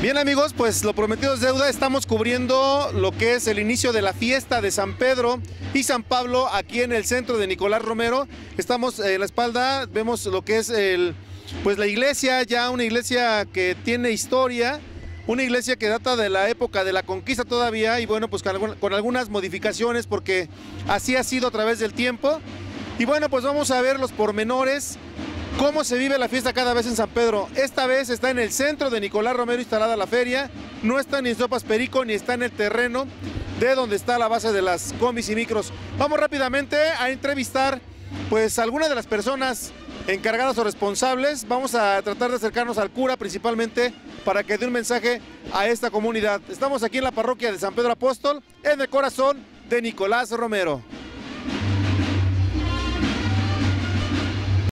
Bien amigos, pues lo prometido es deuda, estamos cubriendo lo que es el inicio de la fiesta de San Pedro y San Pablo aquí en el centro de Nicolás Romero. Estamos eh, en la espalda, vemos lo que es el, pues la iglesia, ya una iglesia que tiene historia, una iglesia que data de la época de la conquista todavía y bueno, pues con, con algunas modificaciones porque así ha sido a través del tiempo. Y bueno, pues vamos a ver los pormenores cómo se vive la fiesta cada vez en San Pedro. Esta vez está en el centro de Nicolás Romero instalada la feria, no está ni en Sopas Perico ni está en el terreno de donde está la base de las combis y micros. Vamos rápidamente a entrevistar pues algunas de las personas encargadas o responsables. Vamos a tratar de acercarnos al cura principalmente para que dé un mensaje a esta comunidad. Estamos aquí en la parroquia de San Pedro Apóstol, en el corazón de Nicolás Romero.